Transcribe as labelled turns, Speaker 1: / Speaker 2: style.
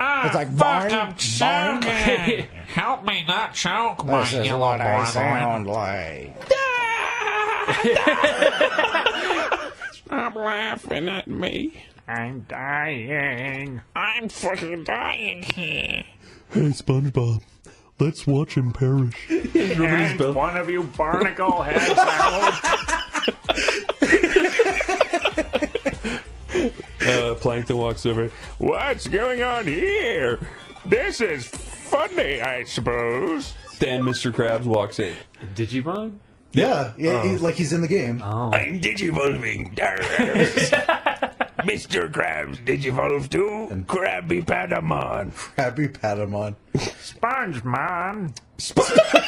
Speaker 1: Ah, it's like
Speaker 2: Fuck,
Speaker 1: barn,
Speaker 2: I'm choking. Help me not choke, my
Speaker 1: This is
Speaker 2: yellow
Speaker 1: what I
Speaker 2: boy.
Speaker 1: sound like.
Speaker 2: Stop laughing at me. I'm dying. I'm fucking dying here.
Speaker 3: Hey, SpongeBob, let's watch him perish.
Speaker 2: And one of you barnacle heads out.
Speaker 3: Plankton walks over.
Speaker 2: What's going on here? This is funny, I suppose.
Speaker 3: Then Mr. Krabs walks in.
Speaker 4: Digimon?
Speaker 5: Yeah, yeah, he- oh. like he's in the game. Oh.
Speaker 2: I'm digivolving. Mr. Krabs digivolve to Krabby Patamon.
Speaker 5: Happy Patamon.
Speaker 2: Spongemon.